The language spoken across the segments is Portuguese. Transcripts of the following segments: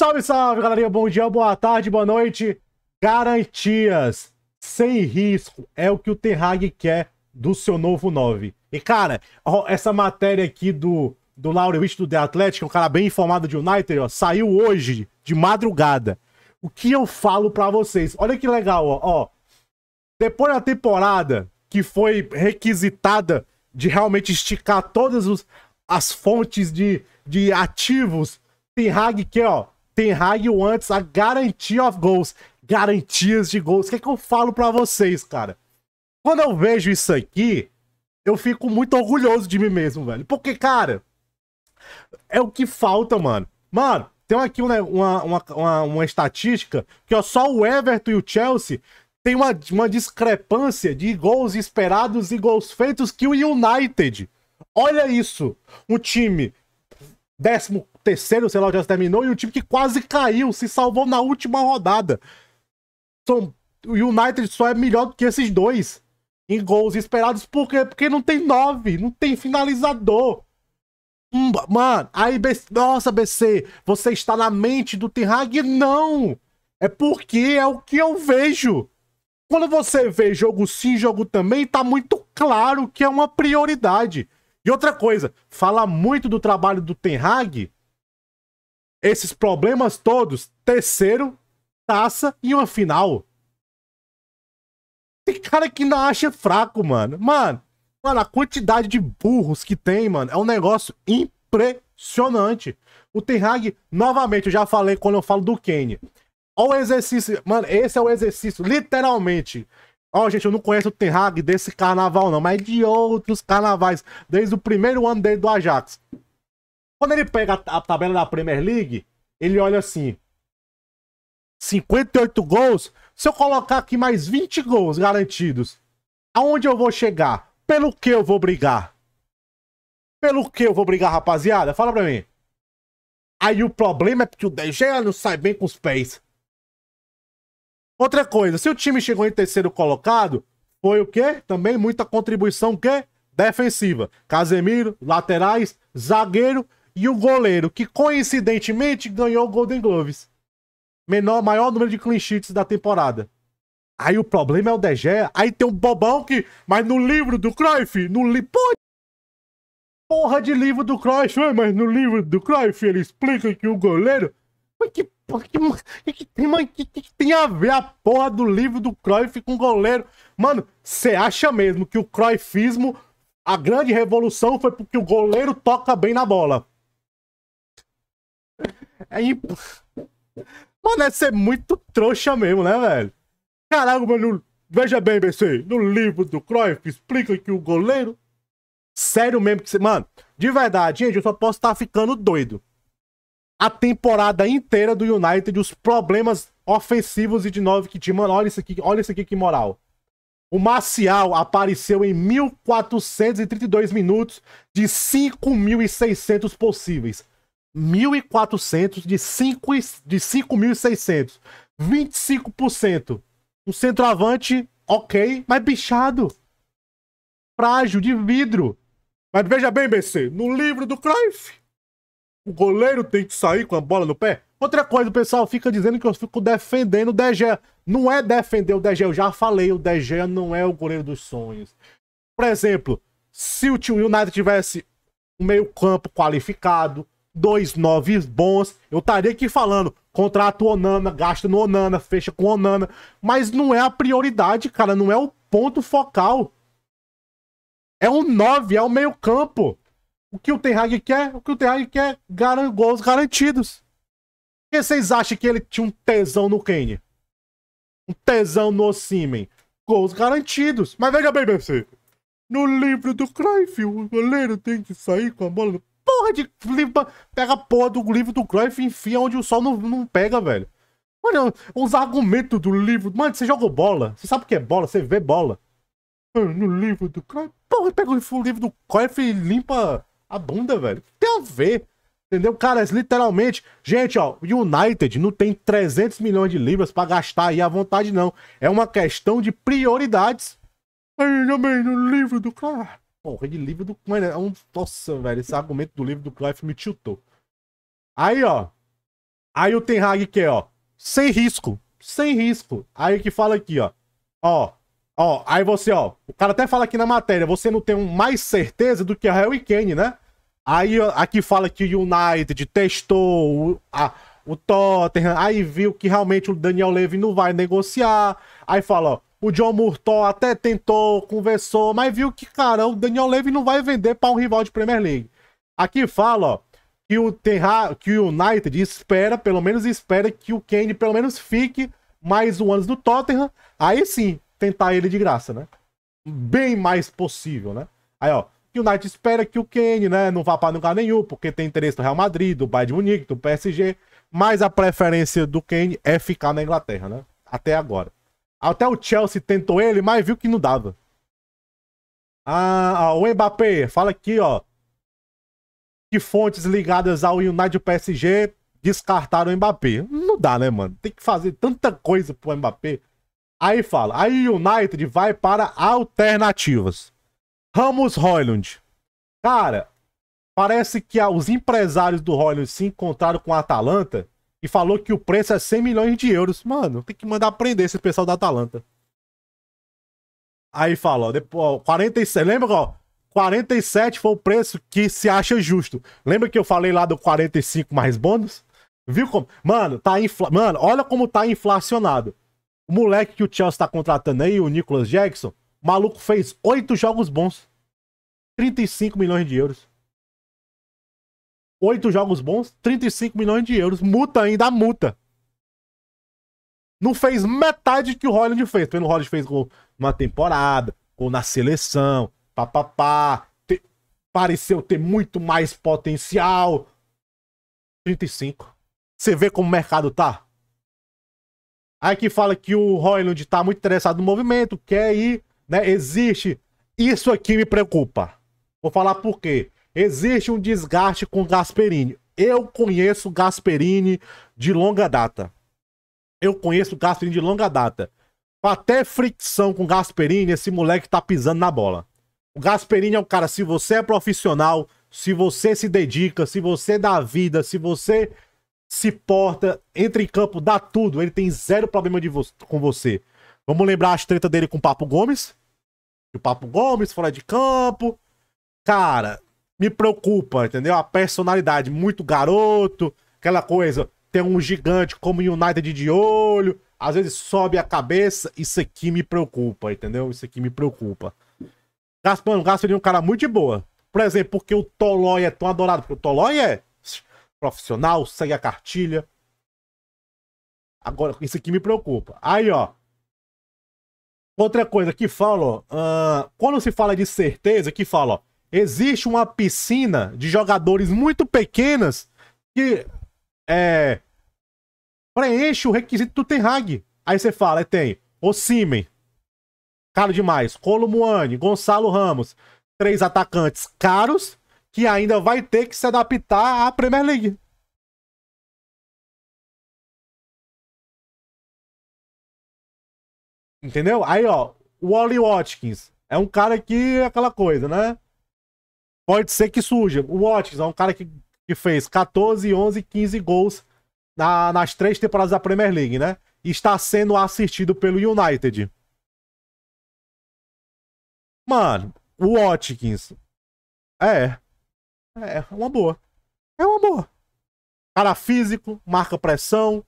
Salve, salve, galerinha. Bom dia, boa tarde, boa noite. Garantias sem risco é o que o Ten quer do seu novo 9. E, cara, ó, essa matéria aqui do, do Laurewich do The Athletic, um cara bem informado de United, ó, saiu hoje, de madrugada. O que eu falo para vocês? Olha que legal, ó, ó. Depois da temporada que foi requisitada de realmente esticar todas os, as fontes de, de ativos, Ten Hag que, ó, Ten Hag wants a guarantee of goals. Garantias de gols. O que é que eu falo para vocês, cara? Quando eu vejo isso aqui, eu fico muito orgulhoso de mim mesmo, velho. Porque, cara, é o que falta, mano. Mano, tem aqui uma, uma, uma, uma, estatística que ó, só o Everton e o Chelsea tem uma, uma discrepância de gols esperados e gols feitos que o United. Olha isso. Um time décimo terceiro, sei lá, já terminou, e um time que quase caiu, se salvou na última rodada. O United só é melhor do que esses dois em gols esperados. Por quê? Porque não tem nove, não tem finalizador. Hum, mano, aí, nossa, BC, você está na mente do Ten Hag? Não! É porque é o que eu vejo. Quando você vê jogo sim, jogo também, tá muito claro que é uma prioridade. E outra coisa, fala muito do trabalho do Ten Hag, esses problemas todos, terceiro, taça e uma final. Tem cara que não acha fraco, mano. Mano, mano, a quantidade de burros que tem, mano, é um negócio impressionante. O Ten Hag, novamente, eu já falei quando eu falo do Kane. Olha o exercício, mano, esse é o exercício, literalmente. Ó, oh, gente, eu não conheço o Ten Hag desse carnaval não, mas de outros carnavais, desde o primeiro ano dele do Ajax. Quando ele pega a, tabela da Premier League, ele olha assim: 58 gols. Se eu colocar aqui mais 20 gols garantidos, aonde eu vou chegar? Pelo que eu vou brigar? Pelo que eu vou brigar, rapaziada? Fala pra mim. Aí o problema é que o DG não sai bem com os pés. Outra coisa, se o time chegou em terceiro colocado, foi o quê? Também muita contribuição o quê? Defensiva. Casemiro, laterais, zagueiro e o goleiro, que coincidentemente ganhou o Golden Gloves menor, maior número de clean sheets da temporada. Aí o problema é o De Gea. Aí tem um bobão que. Mas no livro do Cruyff, no li... Porra de livro do Cruyff, mas no livro do Cruyff ele explica que o goleiro. Mas que porra que, que, tem, mas, que, que tem a ver a porra do livro do Cruyff com goleiro? Mano, você acha mesmo que o Cruyffismo, a grande revolução foi porque o goleiro toca bem na bola? É imp... Mano, é ser muito trouxa mesmo, né, velho? Caralho, mano. Veja bem, BC. No livro do Cruyff, explica que o goleiro. Sério mesmo que você. Mano, de verdade, gente, eu só posso estar ficando doido. A temporada inteira do United, os problemas ofensivos e de novo que tinha. Mano, olha isso aqui, olha isso aqui que moral. O Marcial apareceu em 1432 minutos de 5.600 possíveis. 1.400 de 5 de 5.600. 25%. Um centroavante, ok, mas bichado. Frágil, de vidro. Mas veja bem, BC, no livro do Cruyff, o goleiro tem que sair com a bola no pé. Outra coisa, o pessoal fica dizendo que eu fico defendendo o De Gea. Não é defender o De Gea, eu já falei, o De Gea não é o goleiro dos sonhos. Por exemplo, se o United tivesse um meio campo qualificado, dois noves bons. Eu estaria aqui falando, contrato Onana, gasta no Onana, fecha com Onana. Mas não é a prioridade, cara. Não é o ponto focal. É um 9, é o meio campo. O que o Ten Hag quer? O que o Ten Hag quer? Garan gols garantidos. Por que vocês acham que ele tinha um tesão no Kane? Um tesão no Simen? Gols garantidos. Mas veja bem, BC. No livro do Cruyff, o goleiro tem que sair com a bola porra de livro. Pega a porra do livro do Cruyff e enfia onde o sol não, não pega, velho. Mano, os argumentos do livro. Mano, você jogou bola. Você sabe o que é bola? Você vê bola. No livro do Cruyff. Porra, pega o livro do Cruyff e limpa a bunda, velho. Tem a ver. Entendeu? Cara, literalmente. Gente, ó, United não tem 300 milhões de libras para gastar aí à vontade, não. É uma questão de prioridades. Aí, também, no livro do cara. Porra, de livro do. Mano, é um. Nossa, velho, esse argumento do livro do Clive me tiltou. Aí, ó. Aí o Ten Hag quer, ó, sem risco, sem risco. Aí que fala aqui, ó, ó, ó, aí você, ó, o cara até fala aqui na matéria, você não tem mais certeza do que a Harry Kane, né? Aí aqui fala que o United testou o, a, o Tottenham, aí viu que realmente o Daniel Levy não vai negociar. Aí fala, ó, o John Murtaugh até tentou, conversou, mas viu que, cara, o Daniel Levy não vai vender para um rival de Premier League. Aqui fala, ó, que o, que o United espera, pelo menos espera que o Kane pelo menos fique mais um ano no Tottenham. Aí sim, tentar ele de graça, né? Bem mais possível, né? Aí, ó, o United espera que o Kane, né, não vá para lugar nenhum, porque tem interesse do Real Madrid, do Bayern de Munique, do PSG, mas a preferência do Kane é ficar na Inglaterra, né? Até agora. Até o Chelsea tentou ele, mas viu que não dava. Ah, o Mbappé, fala aqui, ó. Que fontes ligadas ao United PSG descartaram o Mbappé. Não dá, né, mano? Tem que fazer tanta coisa pro Mbappé. Aí fala, aí o United vai para alternativas. Ramos Hoyland. Cara, parece que os empresários do Hoyland se encontraram com a Atalanta e falou que o preço é 100 milhões de euros. Mano, tem que mandar prender esse pessoal da Atalanta. Aí fala, ó, depois, ó, 47, lembra, ó, 47 foi o preço que se acha justo. Lembra que eu falei lá do 45 mais bônus? Viu como? Mano, tá infla... Mano, olha como tá inflacionado. O moleque que o Chelsea tá contratando aí, o Nicholas Jackson, o maluco fez oito jogos bons. 35 milhões de euros. Oito jogos bons, 35 milhões de euros. Multa ainda, multa. Não fez metade que o Holland fez. O Holland fez gol numa temporada, ou na seleção, papapá. Te... Pareceu ter muito mais potencial. 35. Você vê como o mercado tá? Aí que fala que o Royland tá muito interessado no movimento, quer ir, né? Existe. Isso aqui me preocupa. Vou falar por quê. Existe um desgaste com Gasperini. Eu conheço Gasperini de longa data. Eu conheço Gasperini de longa data. Até fricção com Gasperini, esse moleque tá pisando na bola. O Gasperini é um cara, se você é profissional, se você se dedica, se você dá vida, se você se porta, entra em campo, dá tudo, ele tem zero problema de vo com você. Vamos lembrar as treta dele com o Papo Gomes? O Papo Gomes fora de campo. Cara, me preocupa, entendeu? A personalidade muito garoto, aquela coisa, tem um gigante como o United de olho, às vezes sobe a cabeça, isso aqui me preocupa, entendeu? Isso aqui me preocupa. Gaspar, o Gaspar é um cara muito de boa. Por exemplo, porque o Tolói é tão adorado, porque o Tolói é profissional, segue a cartilha. Agora, isso aqui me preocupa. Aí, ó. Outra coisa que fala, ó, uh, quando se fala de certeza, que fala, ó, existe uma piscina de jogadores muito pequenas que é, preenche o requisito do Ten Hag. Aí você fala, tem o Simen, caro demais, Colomuani, Gonçalo Ramos, três atacantes caros que ainda vai ter que se adaptar à Premier League. Entendeu? Aí, ó, o Wally Watkins é um cara que é aquela coisa, né? pode ser que surja. O Watkins é um cara que, que fez 14, 11, 15 gols na, nas três temporadas da Premier League, né? E está sendo assistido pelo United. Mano, o Watkins. É. É uma boa. É uma boa. Cara físico, marca pressão,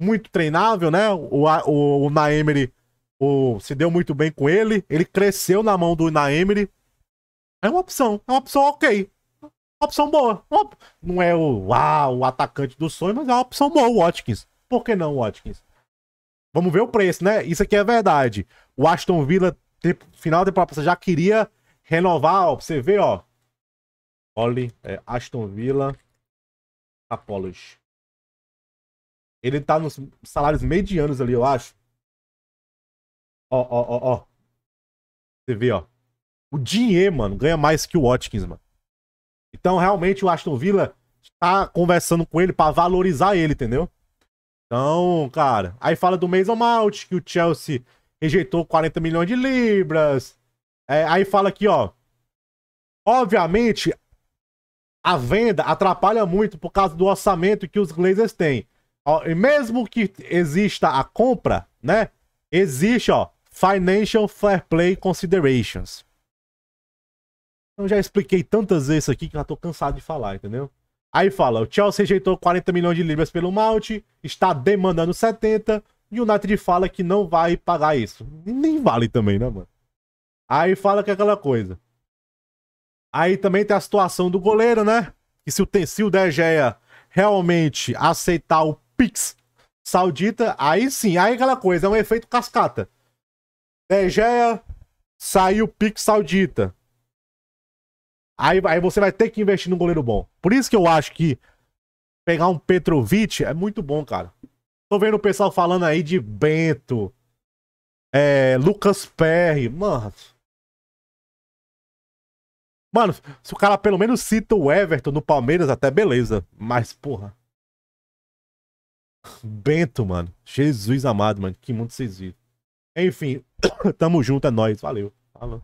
muito treinável, né? O, o, o Naemery o, se deu muito bem com ele. Ele cresceu na mão do Naemery. É uma opção. É uma opção ok. Uma opção boa. Não é o, uau, o atacante do sonho, mas é uma opção boa, o Watkins. Por que não Watkins? Vamos ver o preço, né? Isso aqui é verdade. O Aston Villa, final da temporada, já queria renovar, ó. Pra você ver, ó. Olha, é, Aston Villa. Apology. Ele tá nos salários medianos ali, eu acho. Ó, ó, ó, ó. Você vê, ó. O dinheiro, mano, ganha mais que o Watkins, mano. Então, realmente, o Aston Villa tá conversando com ele para valorizar ele, entendeu? Então, cara, aí fala do Mason Mount, que o Chelsea rejeitou 40 milhões de libras. É, aí fala aqui, ó. Obviamente, a venda atrapalha muito por causa do orçamento que os Glazers têm. Ó, e mesmo que exista a compra, né? Existe, ó, Financial Fair Play Considerations. Eu já expliquei tantas vezes aqui que já tô cansado de falar, entendeu? Aí fala, o Chelsea rejeitou 40 milhões de libras pelo Malte, está demandando 70, e o United fala que não vai pagar isso. Nem vale também, né, mano? Aí fala que é aquela coisa. Aí também tem a situação do goleiro, né? Que se o, se o realmente aceitar o Pix saudita, aí sim, aí aquela coisa, é um efeito cascata. De Gea saiu Pix saudita. Aí, aí você vai ter que investir num goleiro bom. Por isso que eu acho que pegar um Petrovic é muito bom, cara. Tô vendo o pessoal falando aí de Bento, é, Lucas Perry. Mano. Mano, se o cara pelo menos cita o Everton no Palmeiras, até beleza. Mas, porra. Bento, mano. Jesus amado, mano. Que mundo vocês viram. Enfim, tamo junto, é nóis. Valeu. Falou.